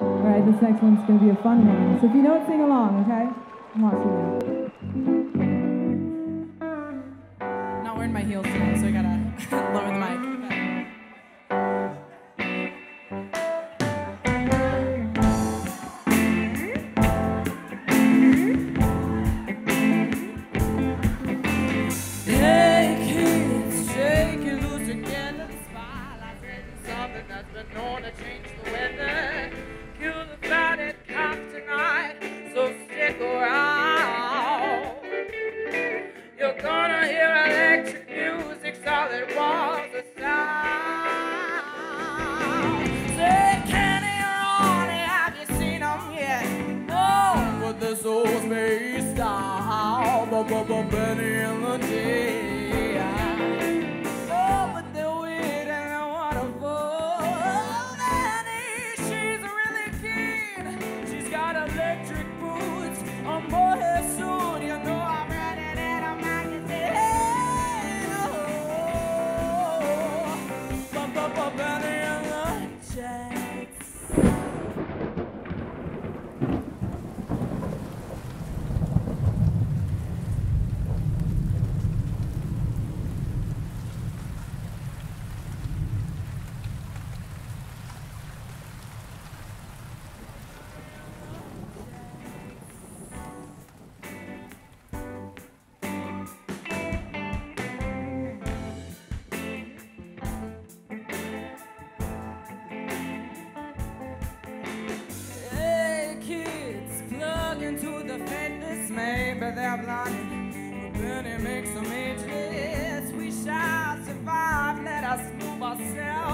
All right, this next one's going to be a fun one. So if you don't sing along, okay? I'm watching you. Not wearing my heels today, so I gotta lower the mic. Gonna hear electric music, solid walls of sound. Say, Kenny Ronnie, have you seen them yet? Oh, with the soul space but Benny and the day. Oh, but they're and wonderful. She's really keen. She's got electric boots oh, but, maybe they're blind. But Benny makes them ageless. We shall survive, let us move ourselves.